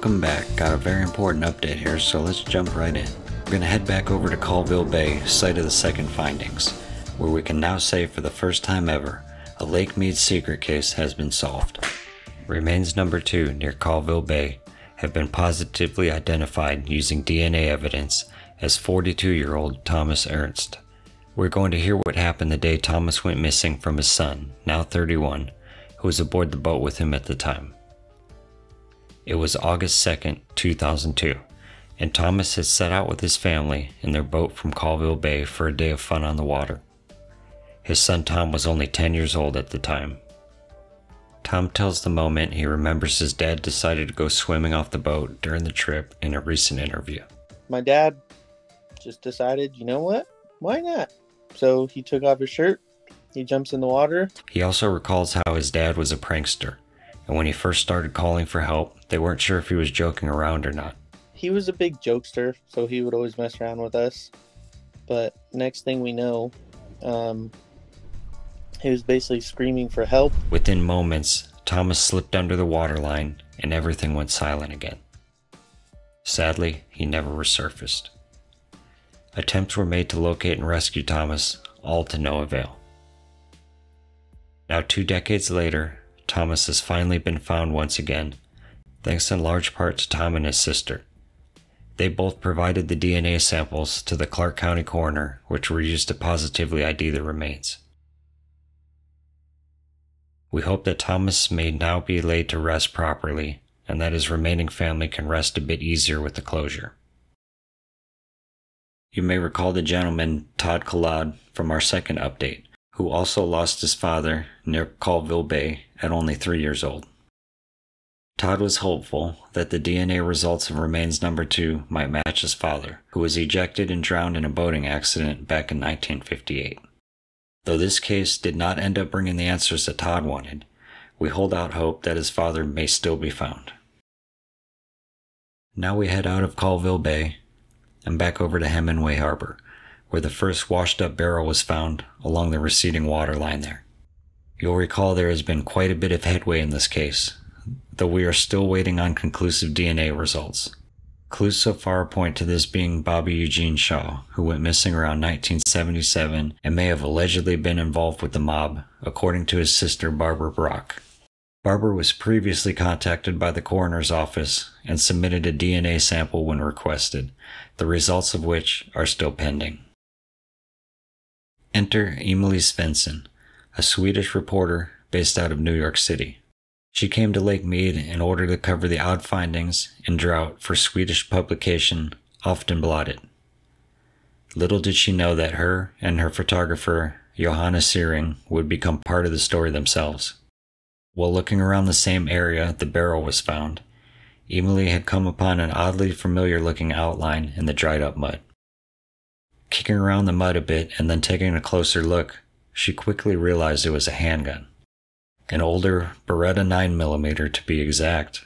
Welcome back. Got a very important update here, so let's jump right in. We're going to head back over to Callville Bay, site of the second findings, where we can now say for the first time ever, a Lake Mead secret case has been solved. Remains number 2 near Callville Bay have been positively identified using DNA evidence as 42 year old Thomas Erndt. We're going to hear what happened the day Thomas went missing from his son, now 31, who was aboard the boat with him at the time. It was August 2nd, 2002, and Thomas had set out with his family in their boat from Callville Bay for a day of fun on the water. His son Tom was only 10 years old at the time. Tom tells the moment he remembers his dad decided to go swimming off the boat during the trip in a recent interview. My dad just decided, you know what? Why not? So he took off his shirt, he jumps in the water. He also recalls how his dad was a prankster, and when he first started calling for help, they weren't sure if he was joking around or not. He was a big jokester, so he would always mess around with us. But next thing we know, um, he was basically screaming for help. Within moments, Thomas slipped under the waterline and everything went silent again. Sadly, he never resurfaced. Attempts were made to locate and rescue Thomas, all to no avail. Now, two decades later, Thomas has finally been found once again, thanks in large part to Tom and his sister. They both provided the DNA samples to the Clark County coroner, which were used to positively ID the remains. We hope that Thomas may now be laid to rest properly and that his remaining family can rest a bit easier with the closure. You may recall the gentleman, Todd Collard, from our second update, who also lost his father near Callville Bay at only three years old. Todd was hopeful that the DNA results of remains number two might match his father, who was ejected and drowned in a boating accident back in 1958. Though this case did not end up bringing the answers that Todd wanted, we hold out hope that his father may still be found. Now we head out of Callville Bay and back over to Hemenway Harbor, where the first washed up barrel was found along the receding water line there. You'll recall there has been quite a bit of headway in this case, though we are still waiting on conclusive DNA results. Clues so far point to this being Bobby Eugene Shaw, who went missing around 1977 and may have allegedly been involved with the mob, according to his sister Barbara Brock. Barbara was previously contacted by the coroner's office and submitted a DNA sample when requested, the results of which are still pending. Enter Emelie Svensson, a Swedish reporter based out of New York City. She came to Lake Mead in order to cover the odd findings in drought for Swedish publication Aftonbladet. Little did she know that her and her photographer, Johanna Searing, would become part of the story themselves. While looking around the same area the barrel was found, Emelie had come upon an oddly familiar looking outline in the dried up mud. Kicking around the mud a bit and then taking a closer look, she quickly realized it was a handgun an older Beretta 9mm to be exact,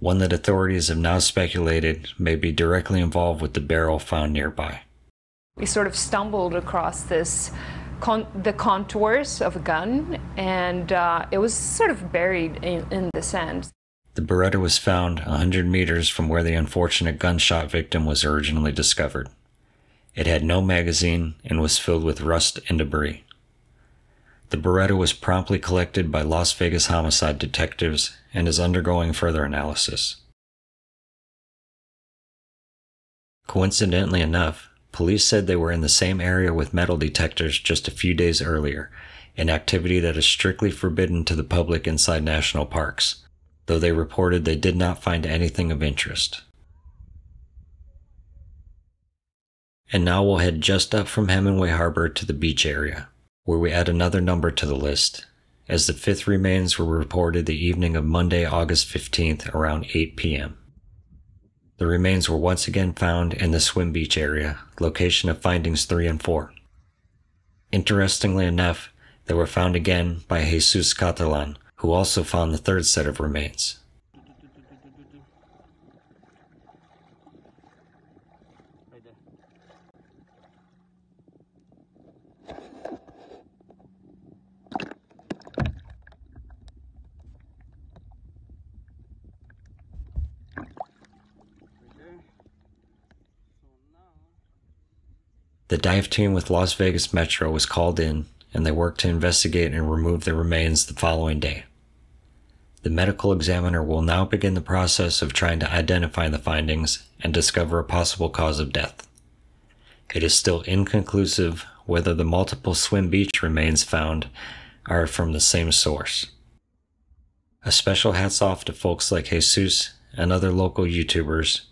one that authorities have now speculated may be directly involved with the barrel found nearby. We sort of stumbled across this, con- the contours of a gun, and uh, it was sort of buried in, in the sand. The Beretta was found 100 meters from where the unfortunate gunshot victim was originally discovered. It had no magazine and was filled with rust and debris. The Beretta was promptly collected by Las Vegas homicide detectives and is undergoing further analysis. Coincidentally enough, police said they were in the same area with metal detectors just a few days earlier, an activity that is strictly forbidden to the public inside national parks, though they reported they did not find anything of interest. And now we'll head just up from Hemenway Harbor to the beach area where we add another number to the list, as the fifth remains were reported the evening of Monday, August 15th around 8 p.m. The remains were once again found in the Swim Beach area, location of findings 3 and 4. Interestingly enough, they were found again by Jesus Catalan, who also found the third set of remains. The dive team with Las Vegas Metro was called in and they worked to investigate and remove the remains the following day. The medical examiner will now begin the process of trying to identify the findings and discover a possible cause of death. It is still inconclusive whether the multiple swim beach remains found are from the same source. A special hats off to folks like Jesus and other local YouTubers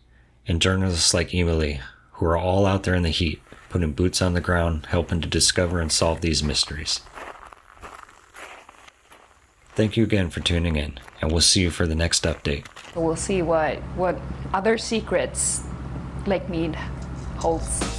and journalists like Emelie who are all out there in the heat, putting boots on the ground, helping to discover and solve these mysteries. Thank you again for tuning in, and we'll see you for the next update. We'll see what, what other secrets Lake Mead holds.